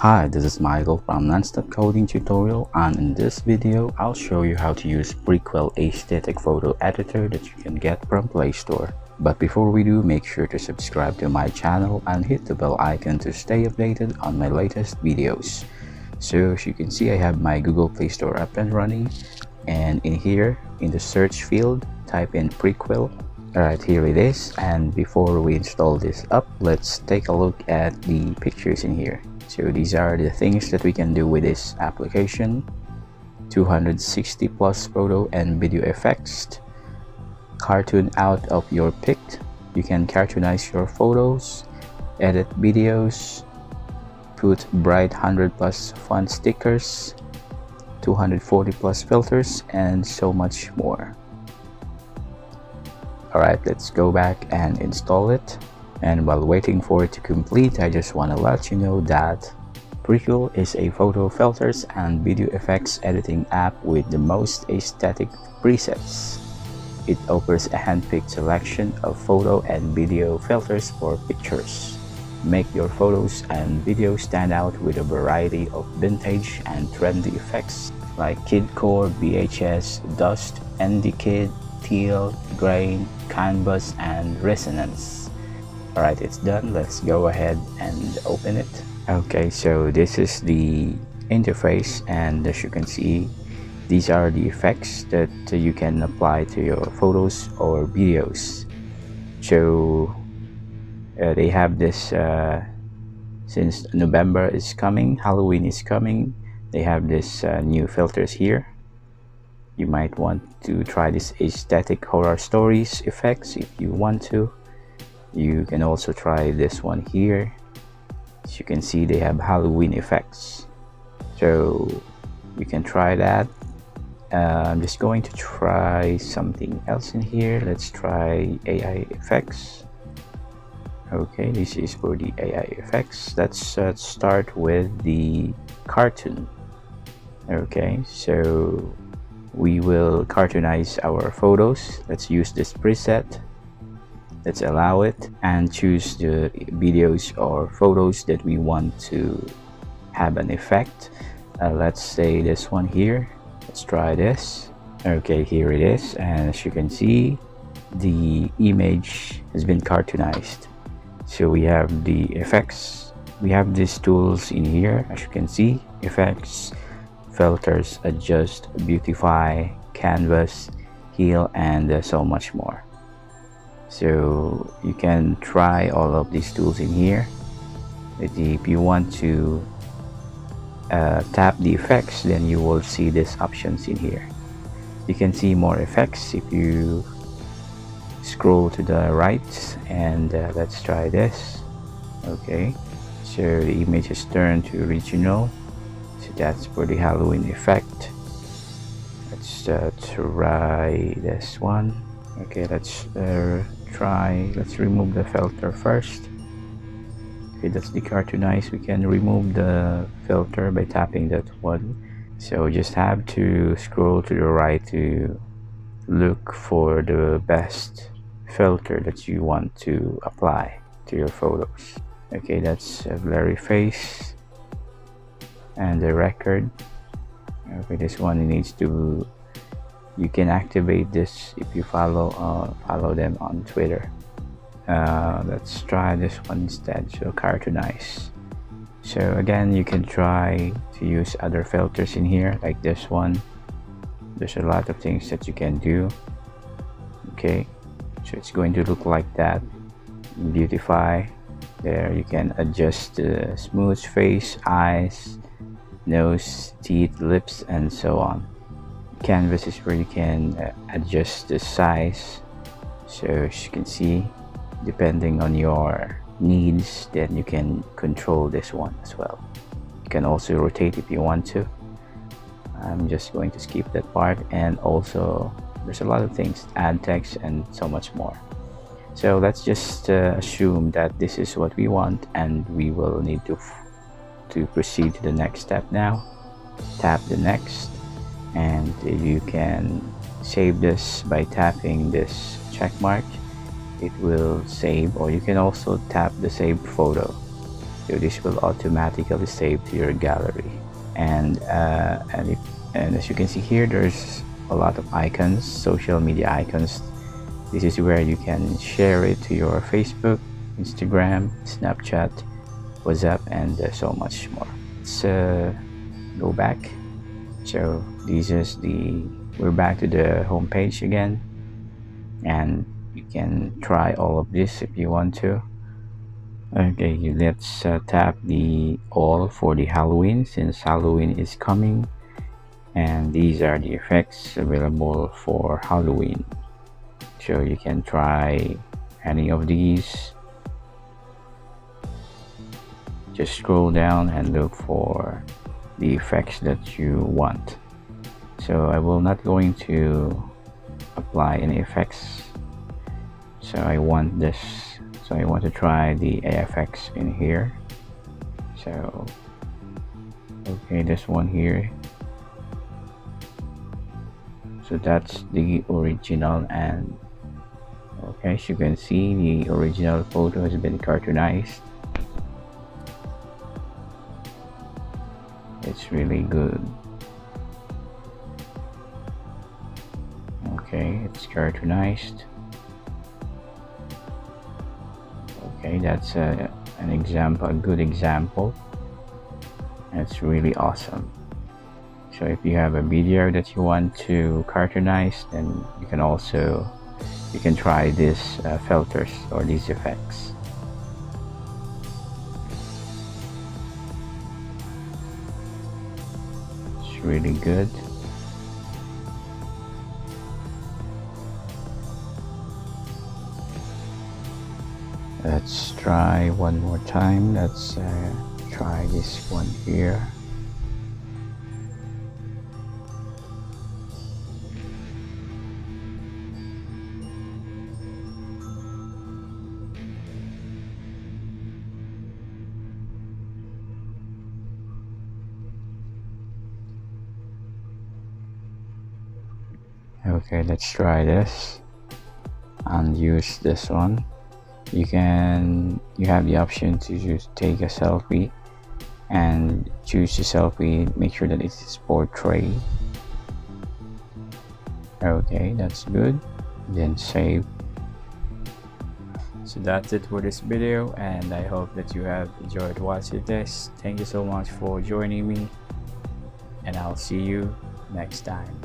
Hi, this is Michael from Nonstop Coding Tutorial and in this video I'll show you how to use Prequel Aesthetic Photo Editor that you can get from Play Store. But before we do, make sure to subscribe to my channel and hit the bell icon to stay updated on my latest videos. So as you can see I have my Google Play Store up and running and in here in the search field type in Prequel Alright, here it is. And before we install this up, let's take a look at the pictures in here. So these are the things that we can do with this application. 260 plus photo and video effects. Cartoon out of your pic. You can cartoonize your photos, edit videos, put bright 100 plus font stickers, 240 plus filters, and so much more alright let's go back and install it and while waiting for it to complete I just want to let you know that Prequel is a photo filters and video effects editing app with the most aesthetic presets. It offers a hand-picked selection of photo and video filters for pictures. Make your photos and videos stand out with a variety of vintage and trendy effects like Kidcore, VHS, Dust, Indie Kid, teal, grain, canvas, and Renaissance. Alright, it's done. Let's go ahead and open it. Okay, so this is the interface and as you can see, these are the effects that you can apply to your photos or videos. So uh, they have this uh, since November is coming, Halloween is coming, they have this uh, new filters here you might want to try this aesthetic horror stories effects if you want to. You can also try this one here. As you can see they have Halloween effects. So you can try that. Uh, I'm just going to try something else in here. Let's try AI effects. Okay this is for the AI effects. Let's uh, start with the cartoon. Okay so we will cartoonize our photos. Let's use this preset. Let's allow it and choose the videos or photos that we want to have an effect. Uh, let's say this one here. Let's try this. Okay here it is. And as you can see the image has been cartoonized. So we have the effects. We have these tools in here. As you can see effects filters, adjust, beautify, canvas, heal, and uh, so much more. So you can try all of these tools in here. If you want to uh, tap the effects, then you will see these options in here. You can see more effects if you scroll to the right and uh, let's try this okay so the image is turned to original that's for the Halloween effect. Let's uh, try this one. Okay let's uh, try let's remove the filter first. Okay that's the cartoonize we can remove the filter by tapping that one. So just have to scroll to the right to look for the best filter that you want to apply to your photos. Okay that's a blurry face and the record. Okay this one needs to you can activate this if you follow uh, follow them on Twitter. Uh, let's try this one instead. So cartoonize. So again you can try to use other filters in here like this one. There's a lot of things that you can do. Okay so it's going to look like that. Beautify. There you can adjust the smooth face eyes nose, teeth, lips, and so on. Canvas is where you can uh, adjust the size. So as you can see, depending on your needs, then you can control this one as well. You can also rotate if you want to. I'm just going to skip that part and also there's a lot of things, add text and so much more. So let's just uh, assume that this is what we want and we will need to to proceed to the next step now. Tap the next and you can save this by tapping this check mark. It will save or you can also tap the save photo. So this will automatically save to your gallery. And uh, and, if, and as you can see here there's a lot of icons social media icons. This is where you can share it to your Facebook Instagram Snapchat WhatsApp and uh, so much more. Let's uh, go back. So this is the we're back to the home page again. And you can try all of this if you want to. Okay let's uh, tap the all for the Halloween since Halloween is coming. And these are the effects available for Halloween. So you can try any of these just scroll down and look for the effects that you want. So I will not going to apply any effects. So I want this. So I want to try the AFX in here. So okay this one here. So that's the original and okay as you can see the original photo has been cartoonized it's really good. Okay it's cartoonized okay that's a, an example a good example. It's really awesome. So if you have a video that you want to cartoonize then you can also you can try these uh, filters or these effects really good. Let's try one more time. Let's uh, try this one here okay let's try this and use this one. You can you have the option to just take a selfie and choose the selfie make sure that it's portrait okay that's good. Then save. So that's it for this video and i hope that you have enjoyed watching this. Thank you so much for joining me and i'll see you next time